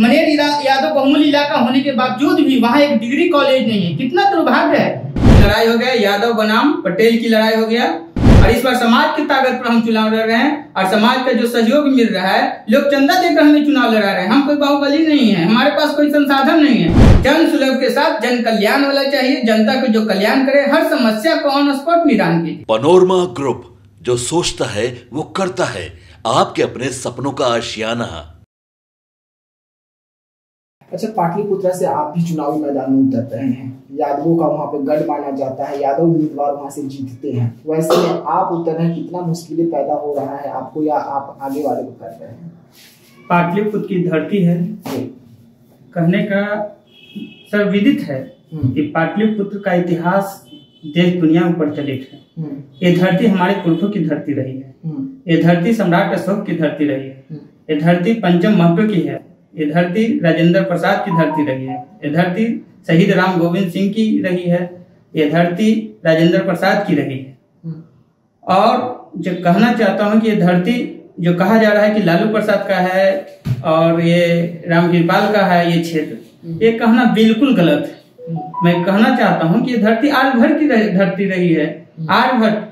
मनेर यादव बहुमूल्य इलाका होने के बावजूद भी वहाँ एक डिग्री कॉलेज नहीं है। कितना दुर्भाग्य है। लड़ाई हो गया यादव बनाम पटेल की लड़ाई हो गया। और इस बार समाज की ताकत पर हम चुनाव लड़ रहे हैं और समाज का जो सहयोग मिल रहा है लोग चंदा देकर हमें चुनाव लड़ा रहे हैं। हम कोई बाहुबली नहीं है हमारे पास कोई संसाधन नहीं है। जन सुलभ के साथ जन कल्याण वाला चाहिए जनता को जो कल्याण करे हर समस्या को ऑन स्पॉट निदान कीजिए। पनोरमा ग्रुप जो सोचता है वो करता है। आपके अपने सपनों का आशियाना। अच्छा पाटलिपुत्रा से आप भी चुनावी मैदान में उतर रहे हैं। यादवों का वहाँ पे गढ़ माना जाता है यादव उम्मीदवार वहाँ से जीतते हैं। वैसे में आप उतर रहे हैं कितना मुश्किलें पैदा हो रहा है आपको या आप आगे वाले को कर रहे हैं? पाटलिपुत्र की धरती है। कहने का सर्वविदित है हम्म, कि पाटलिपुत्र का इतिहास देश दुनिया में प्रचलित है हम्म, ये धरती हमारे पुरखों की धरती रही है। हम्म, ये धरती सम्राट अशोक की धरती रही है। ये धरती पंचम महत्व की है। ये धरती राजेंद्र प्रसाद की धरती रही है। ये धरती शहीद राम गोविंद सिंह की रही है। ये धरती राजेंद्र प्रसाद की रही है। हम्म, और जो कहना चाहता हूँ कि ये धरती जो कहा जा रहा है कि लालू प्रसाद का है और ये रामकृपाल का है ये क्षेत्र ये कहना बिल्कुल गलत है। हम्म, मैं कहना चाहता हूँ कि ये धरती आर्यभट्ट की धरती रही है। आर्यभट्ट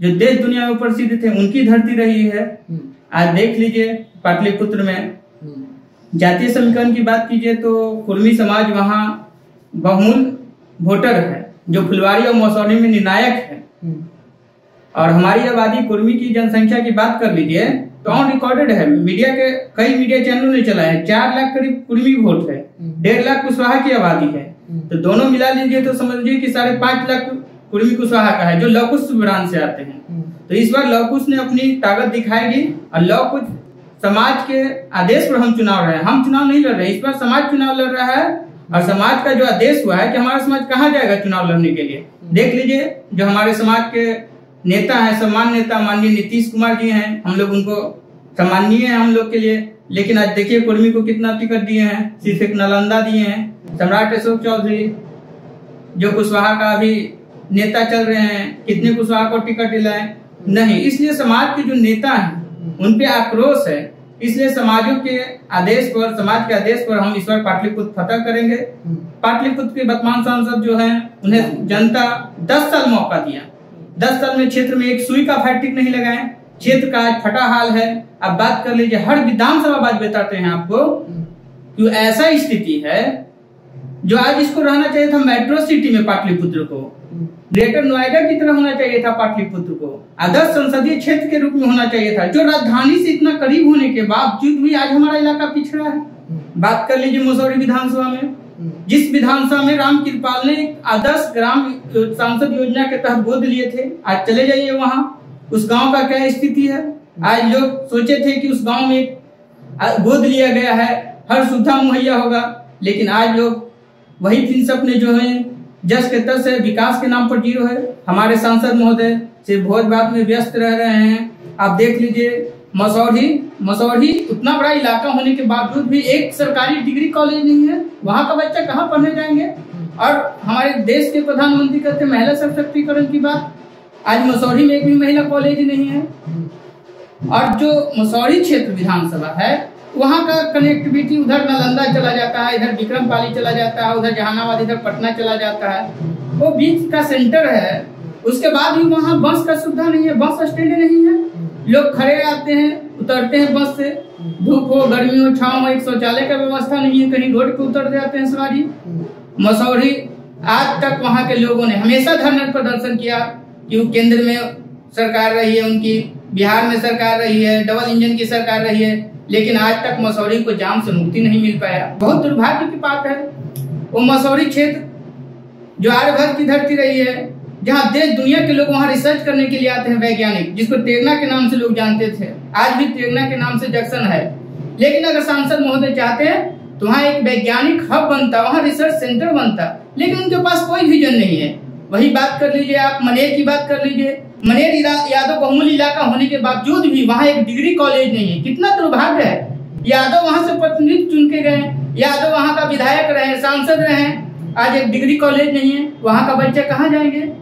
जो देश दुनिया में प्रसिद्ध थे उनकी धरती रही है। हम्म, आज देख लीजिए पाटलिपुत्र में हम्म, जातीय समीकरण की बात कीजिए तो कुर्मी समाज वहाँ बहुमूल वोटर है जो फुलवाड़ी और मौसौनी में निर्णायक है। हम्म, और हमारी आबादी कुर्मी की जनसंख्या की बात कर लीजिए तो ऑन रिकॉर्डेड है। मीडिया के कई मीडिया चैनलों ने चला है। चार लाख करीब कुर्मी वोट है। डेढ़ लाख कुशवाहा की आबादी है। तो दोनों मिला लीजिए तो समझ लीजिए कि साढ़े पाँच लाख कुर्मी कुशवाहा का है जो लौकुश ब्रांच से आते हैं। हम्म, तो इस बार लौकुश ने अपनी ताकत दिखाएगी और लौकुश समाज के आदेश पर हम चुनाव रहे हम चुनाव नहीं लड़ रहे। इस बार समाज चुनाव लड़ रहा है और समाज का जो आदेश हुआ है कि हमारा समाज कहाँ जाएगा चुनाव लड़ने के लिए? देख लीजिए, जो हमारे समाज के नेता हैं, सम्मान नेता माननीय नीतीश कुमार जी हैं, हम लोग उनको सम्माननीय है हम लोग के लिए। लेकिन आज देखिए, कुर्मी को कितना टिकट दिए हैं, सिर्फ़ एक नालंदा दिए हैं। सम्राट अशोक चौधरी, जो कुशवाहा का अभी नेता चल रहे हैं, कितने कुशवाहा को टिकट दिलाए? नहीं, इसलिए समाज के जो नेता हैं उन पे आक्रोश है। इसलिए समाजों के आदेश पर, समाज के आदेश पर हम इस बार पाटलिपुत्र फतह करेंगे। पाटलिपुत्र के वर्तमान सांसद जो है, उन्हें जनता दस साल मौका दिया। दस साल में क्षेत्र में एक सुई का फैक्ट्रिक नहीं लगाए। क्षेत्र का आज फटा हाल है। अब बात कर लीजिए, हर विधानसभा बात बताते हैं आपको कि ऐसा स्थिति है जो आज इसको रहना चाहिए था मेट्रो सिटी में पाटलिपुत्र को। ग्रेटर नोएडा की तरह होना चाहिए था पाटलिपुत्र को? आदर्श संसदीय क्षेत्र के रूप में होना चाहिए था। जो राजधानी से इतना करीब होने के बावजूद भी आज हमारा इलाका पिछड़ा है। बात कर लीजिए मसौरी विधानसभा में। जिस विधानसभा में राम कृपाल ने आदर्श ग्राम सांसद योजना के तहत गोद लिए थे, आज चले जाइए वहाँ। उस गाँव का क्या स्थिति है? आज लोग सोचे थे कि उस गाँव में गोद लिया गया है। हर सुविधा मुहैया होगा। लेकिन आज लोग, वही तीन सपने जो है जस के तस है, विकास के नाम पर ज़ीरो है। हमारे सांसद महोदय सिर्फ़ भोज भात में व्यस्त रह रहे हैं। आप देख लीजिए, मसौढ़ी मसौढ़ी, उतना बड़ा इलाका होने के बावजूद भी एक सरकारी डिग्री कॉलेज नहीं है। वहाँ का बच्चा कहाँ पढ़ने जाएँगे? और हमारे देश के प्रधानमंत्री कहते महिला सशक्तिकरण की बात। आज मसौढ़ी में एक भी महिला कॉलेज नहीं है। और जो मसौरी क्षेत्र विधानसभा है वहाँ का कनेक्टिविटी उधर नालंदा चला जाता है, इधर विक्रम पाली चला जाता है, उधर जहानाबाद, इधर पटना चला जाता है। वो बीच का सेंटर है। उसके बाद भी वहाँ बस का सुविधा नहीं है, बस स्टैंड नहीं है। लोग खड़े आते हैं, उतरते हैं बस से। धूप हो, गर्मी हो, छाव हो एक शौचालय का व्यवस्था नहीं है, कहीं रोड पे उतर जाते हैं सवारी। मसौरी आज तक वहाँ के लोगों ने हमेशा धरना प्रदर्शन किया कि वो केंद्र में सरकार रही है उनकी। बिहार में सरकार रही है, डबल इंजन की सरकार रही है, लेकिन आज तक मसौरी को जाम से मुक्ति नहीं मिल पाया। बहुत दुर्भाग्य की बात है। वो मसौरी क्षेत्र, जो आर्यभट्ट की धरती रही है, जहाँ देश, दुनिया के लोग वहाँ रिसर्च करने के लिए आते हैं वैज्ञानिक, जिसको तेगना के नाम से लोग जानते थे। आज भी तेगना के नाम से जंक्शन है। लेकिन अगर सांसद महोदय चाहते हैं तो वहाँ एक वैज्ञानिक हब बनता, वहाँ रिसर्च सेंटर बनता, लेकिन उनके पास कोई विजन नहीं है। वही बात कर लीजिए आप, मनेर की बात कर लीजिए। मनेर यादव बहुमूल्य इलाका होने के बावजूद भी वहाँ एक डिग्री कॉलेज नहीं है। कितना दुर्भाग्य है। यादव वहाँ से प्रतिनिधि चुन के गए यादव वहाँ का विधायक रहे सांसद रहे आज एक डिग्री कॉलेज नहीं है। वहाँ का बच्चा कहाँ जाएँगे?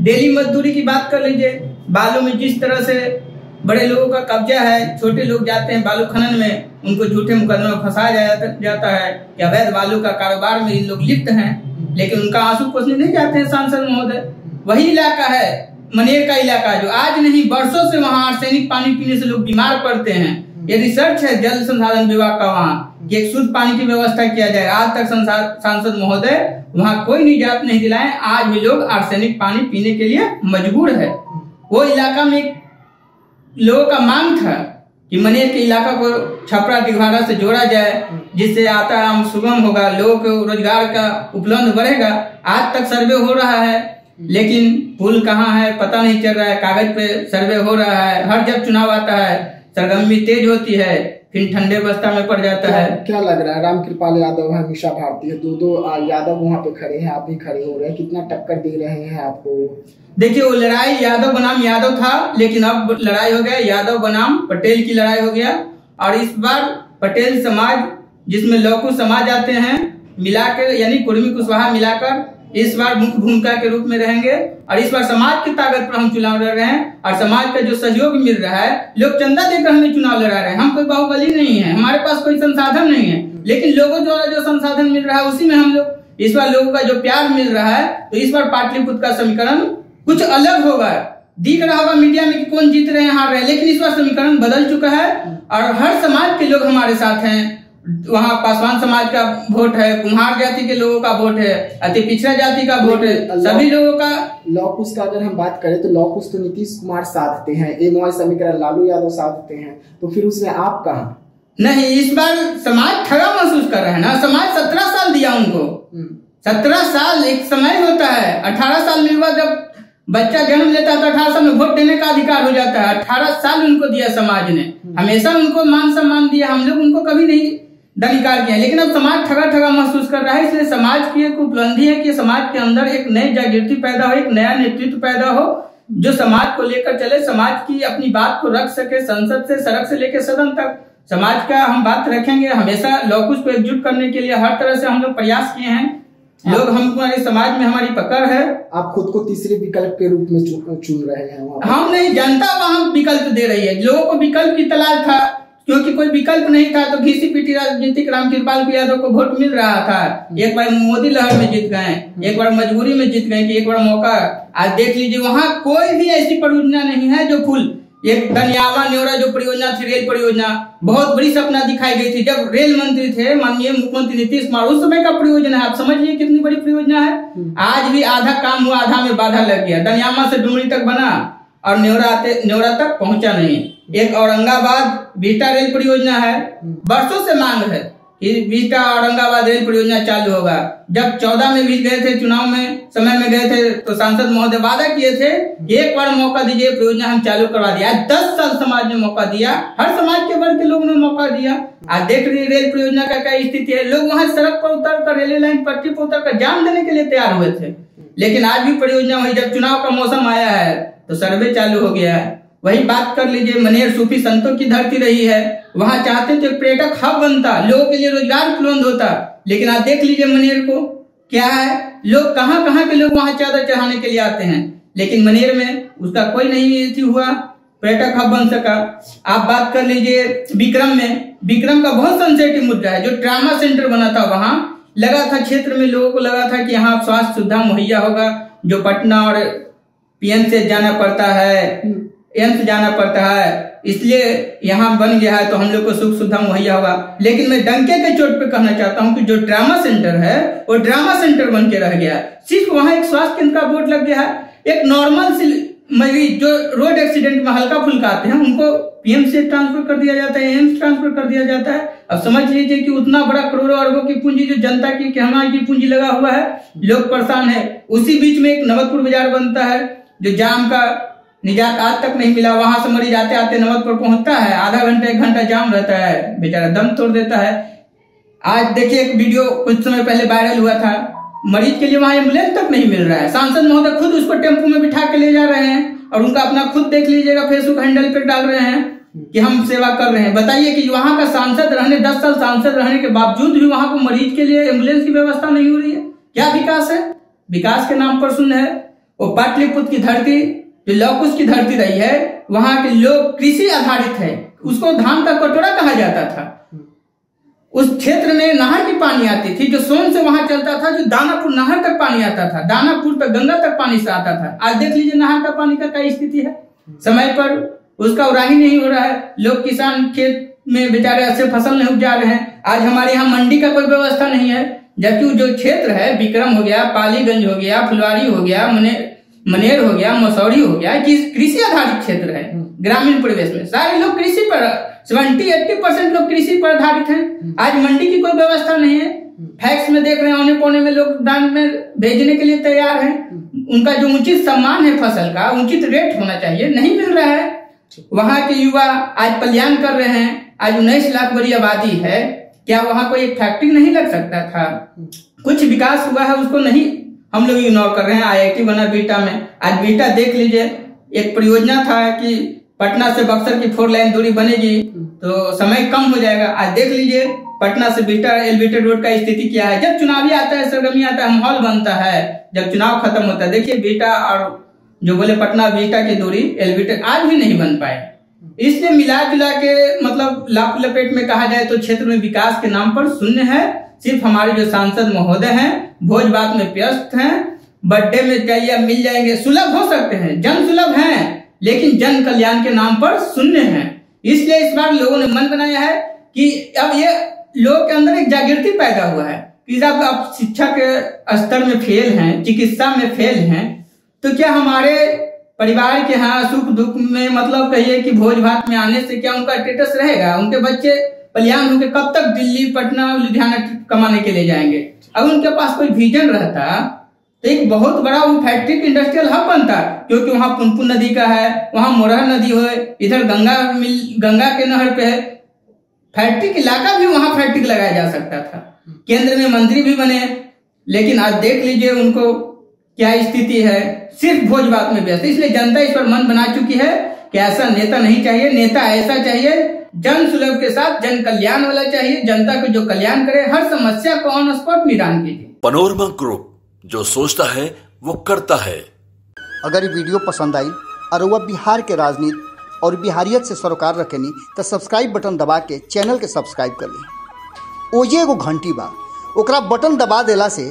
डेली मजदूरी की बात कर लीजिए। बालू में जिस तरह से बड़े लोगों का कब्जा है, छोटे लोग जाते हैं बालू खनन में, उनको झूठे मुकदमे में फंसाया जाता है। कि अवैध बालू का कारोबार में इन लोग लिप्त हैं? लेकिन उनका आँसू पोसने नहीं जाते हैं सांसद महोदय। वही इलाका है। मनेर का इलाका जो आज नहीं वर्षों से वहाँ आर्सेनिक पानी पीने से लोग बीमार पड़ते हैं। ये रिसर्च है जल संसाधन विभाग का वहाँ कि एक शुद्ध पानी की व्यवस्था किया जाए आज तक सांसद महोदय वहाँ कोई निजात नहीं दिलाए आज भी लोग आर्सेनिक पानी पीने के लिए मजबूर है। वो इलाका में लोगों का मांग था कि मनेर के इलाका को छपरा दिघवाड़ा से जोड़ा जाए जिससे यातायात सुगम होगा लोगों को रोज़गार का उपलब्ध बढ़ेगा। आज तक सर्वे हो रहा है लेकिन पुल कहाँ है पता नहीं चल रहा है। कागज़ पे सर्वे हो रहा है। हर जब चुनाव आता है सरगर्मी तेज होती है फिर ठंडे अवस्था में पड़ जाता क्या, है। क्या लग रहा है? राम कृपाल यादव है मिशा भारती है दो दो यादव वहाँ पे खड़े हैं आप भी खड़े हो रहे हैं। कितना टक्कर दे रहे हैं आपको? देखिए वो लड़ाई यादव बनाम यादव था लेकिन अब लड़ाई हो गया। यादव बनाम पटेल की लड़ाई हो गया। और इस बार पटेल समाज जिसमें लौकू समाज आते हैं मिलाकर यानी कुर्मी कुशवाहा मिलाकर इस बार मुख्य भूमिका के रूप में रहेंगे और इस बार समाज की ताकत पर हम चुनाव लड़ रहे हैं और समाज का जो सहयोग मिल रहा है, लोग चंदा देकर हमें चुनाव लड़ा रहे हैं। हम कोई बाहुबली नहीं है, हमारे पास कोई संसाधन नहीं है, लेकिन लोगों द्वारा जो संसाधन मिल रहा है उसी में हम लोग, इस बार लोगों का जो प्यार मिल रहा है तो इस बार पाटलिपुत्र का समीकरण कुछ अलग होगा। दिख रहा होगा मीडिया में कि कौन जीत रहे हैं, हार रहे हैं, लेकिन इस बार समीकरण बदल चुका है और हर समाज के लोग हमारे साथ हैं। वहाँ पासवान समाज का वोट है कुम्हार जाति के लोगों का वोट है अति पिछड़ा जाति का वोट है सभी लोगों का लॉकुश का अगर हम बात करें तो लॉकुश तो नीतीश कुमार साधते हैं एम समीकरण लालू यादव साधते हैं तो फिर उसमें आप कहा? नहीं इस बार समाज ठगा महसूस कर रहा है ना समाज सत्रह साल दिया उनको। सत्रह साल एक समय होता है अठारह साल में हुआ जब बच्चा जन्म लेता है तो अठारह साल में वोट देने का अधिकार हो जाता है अठारह साल उनको दिया समाज ने। हमेशा उनको मान सम्मान दिया हम लोग उनको कभी नहीं धनिकार किया लेकिन अब समाज ठगा ठगा महसूस कर रहा है इसलिए समाज की एक उपलब्धि है कि समाज के अंदर एक नई जागृति पैदा हो एक नया नेतृत्व पैदा हो जो समाज को लेकर चले समाज की अपनी बात को रख सके संसद से सड़क से लेकर सदन तक। समाज का हम बात रखेंगे हमेशा लौकुश को एकजुट करने के लिए। हर तरह से हम लोग प्रयास किए हैं। लोग हम हमारे समाज में हमारी पकड़ है। आप खुद को तीसरे विकल्प के रूप में चुन रहे हैं हम नहीं जनता वहाँ विकल्प दे रही है। लोगों को विकल्प की तलाश था। क्योंकि कोई विकल्प नहीं था तो घीसी पीटी राजनीतिक रामकृपाल को यादव को वोट मिल रहा था। एक बार मोदी लहर में जीत गए एक बार मजबूरी में जीत गए कि एक बार मौका। आज देख लीजिए वहाँ कोई भी ऐसी परियोजना नहीं है जो फुल। एक दनियावा न्योरा जो परियोजना थी रेल परियोजना बहुत बड़ी सपना दिखाई गई थी। जब रेल मंत्री थे माननीय मुख्यमंत्री नीतीश कुमार उस समय का परियोजना है। आप समझिए कितनी बड़ी परियोजना है। आज भी आधा काम हुआ आधा में बाधा लग गया। दनियामा से डुमरी तक बना और न्योरा आते न्योरा तक पहुँचा नहीं। एक औरंगाबाद बीटा रेल परियोजना है। वर्षों से मांग है कि बीटा औरंगाबाद रेल परियोजना चालू होगा। जब चौदह में भी गए थे चुनाव में समय में गए थे तो सांसद महोदय वादा किए थे एक बार मौका दीजिए परियोजना हम चालू करवा दिया। आज दस साल समाज ने मौका दिया हर समाज के वर्ग के लोगों ने मौका दिया। आज देख रही रेल परियोजना का क्या स्थिति है। लोग वहाँ सड़क पर उतर कर रेलवे लाइन पटरी पर उतर कर जान देने के लिए तैयार हुए थे। लेकिन आज भी परियोजना वही जब चुनाव का मौसम आया है तो सर्वे चालू हो गया है। वही बात कर लीजिए, मनेर सूफी संतों की धरती रही है। वहाँ चाहते थे पर्यटक हब बनता, लोगों के लिए रोज़गार उपलब्ध होता। लेकिन आप देख लीजिए मनेर को, क्या है? लोग कहाँ कहाँ के लोग वहाँ चादर चढ़ाने के लिए आते हैं? लेकिन मनेर में उसका कोई नहीं हुआ, पर्यटक हब बन सका। आप बात कर लीजिए विक्रम में। विक्रम का बहुत सेंसेटिव मुद्दा है, जो ट्रामा सेंटर बना था वहाँ। लगा था क्षेत्र में, लोगों को लगा था कि यहाँ स्वास्थ्य सुविधा मुहैया होगा, जो पटना और पीएम से जाना पड़ता है। एम्स जाना पड़ता है। इसलिए यहाँ बन गया है तो हम लोग को सुख सुविधा मुहैया होगा। लेकिन मैं डंके के चोट पे कहना चाहता हूँ कि जो ड्रामा सेंटर है, वो ड्रामा सेंटर बन के रह गया है। सिर्फ़ वहाँ एक स्वास्थ्य केंद्र का बोर्ड लग गया है। एक नॉर्मल मरीज़ जो रोड एक्सीडेंट में हल्का फुल्का आते हैं, उनको पीएम से ट्रांसफ़र कर दिया जाता है एम्स ट्रांसफ़र कर दिया जाता है। अब समझ लीजिए कि उतना बड़ा करोड़ों अरबों की पूंजी जो जनता की कहना की पूंजी लगा हुआ है, लोग परेशान है। उसी बीच में एक नवतपुर बाज़ार बनता है, जो जाम का निजात आज तक नहीं मिला, वहाँ से मरीज़ आते आते नवतपुर पहुँचता है, आधा घंटा, एक घंटा जाम रहता है, बेचारा दम तोड़ देता है। आज देखिए एक वीडियो कुछ समय पहले वायरल हुआ था, मरीज़ के लिए वहाँ एंबुलेंस तक नहीं मिल रहा है। सांसद महोदय खुद उसको टेंपो में बिठा के ले जा रहे हैं और उनका अपना खुद देख लीजिएगा, फेसबुक हैंडल पर डाल रहे हैं कि हम सेवा कर रहे हैं। बताइए कि वहाँ का सांसद रहने, दस साल सांसद रहने के बावजूद भी वहाँ को मरीज़ के लिए एंबुलेंस की व्यवस्था नहीं हो रही है? क्या विकास है? विकास के नाम पर सुन है। वो पाटलिपुत्र की धरती जो लौकुश की धरती रही है, वहाँ के लोग कृषि आधारित है। उसको धान का कटोरा कहा जाता था। उस क्षेत्र में नहर की पानी आती थी, जो सोन से वहाँ चलता था, जो दानापुर नहर तक पानी आता था, दानापुर तक गंगा तक पानी से आता था। आज देख लीजिए नहर का पानी का क्या स्थिति है। समय पर उसका उड़ाही नहीं हो रहा है। लोग किसान खेत में बेचारे अच्छे फ़सल नहीं उपजा रहे हैं। आज हमारे यहाँ मंडी का कोई व्यवस्था नहीं है। जबकि जो क्षेत्र है, विक्रम हो गया, पालीगंज हो गया, फुलवारी हो गया, मने मनेर हो गया मसौरी हो गया कि कृषि आधारित क्षेत्र है? ग्रामीण परिवेश में। सारे लोग कृषि पर सेवेंटी एट्टी परसेंट लोग कृषि पर आधारित हैं। आज मंडी की कोई व्यवस्था नहीं है। फैक्स में देख रहे हैं आने पौने में लोग दाम में भेजने के लिए तैयार हैं। उनका जो उचित सम्मान है फ़सल का उचित रेट होना चाहिए नहीं मिल रहा है। वहाँ के युवा आज पलायन कर रहे हैं आज उन्नीस लाख बड़ी आबादी है। क्या वहाँ कोई एक फैक्ट्री नहीं लग सकता था? कुछ विकास हुआ है उसको नहीं हम लोग इग्नोर कर रहे हैं आईआईटी बना बीटा में। आज बीटा देख लीजिए, एक परियोजना था कि पटना से बक्सर की फोर लाइन दूरी बनेगी तो समय कम हो जाएगा। आज देख लीजिए, पटना से बीटा एलिवेटेड रोड का स्थिति क्या है। जब चुनावी आता है, सरगर्मी आता है, माहौल बनता है, जब चुनाव खत्म होता है। देखिए बीटा और जो बोले पटना बीटा की दूरी एलिवेटेड आज भी नहीं बन पाए इसलिए मिला जुला के मतलब लाप लपेट में कहा जाए तो क्षेत्र में विकास के नाम पर शून्य है। सिर्फ़ हमारे जो सांसद महोदय हैं भोज बात में व्यस्त हैं, बर्थडे में चाहिए मिल जाएँगे, सुलभ हो सकते हैं जन सुलभ हैं, लेकिन जन कल्याण के नाम पर शून्य है। इसलिए इस बार लोगों ने मन बनाया है कि अब ये लोग के अंदर एक जागृति पैदा हुआ है कि जब आप शिक्षा के स्तर में फेल हैं, चिकित्सा में फेल हैं तो क्या हमारे परिवार के यहाँ सुख दुख में मतलब कहिए कि भोज भात में आने से क्या उनका स्टेटस रहेगा? उनके बच्चे पलियान होकर कब तक दिल्ली पटना लुधियाना कमाने के लिए जाएँगे? अगर उनके पास कोई विजन रहता तो एक बहुत बड़ा वो फैक्ट्री इंडस्ट्रियल हब बनता क्योंकि वहाँ पुनपुन नदी का है वहाँ मोरह नदी हो इधर गंगा मिल गंगा के नहर पे है फैक्ट्री इलाका भी वहाँ फैक्ट्री लगाया जा सकता था। केंद्र में मंत्री भी बने लेकिन आज देख लीजिए उनको क्या स्थिति है? सिर्फ़ भोज बात में व्यस्त। इसलिए जनता इस पर मन बना चुकी है कि ऐसा नेता नहीं चाहिए। नेता ऐसा चाहिए जन सुलभ के साथ जन कल्याण वाला चाहिए। जनता को जो कल्याण करे हर समस्या को ऑन स्पॉट निदान कीजिए। पनोरमा ग्रुप जो सोचता है वो करता है। अगर ये वीडियो पसंद आई और वह बिहार के राजनीति और बिहारियत से सरोकार रखेनी तो सब्सक्राइब बटन दबा के चैनल के सब्सक्राइब कर ली। ओजे एगो घंटी बा। ओकरा बटन दबा देला से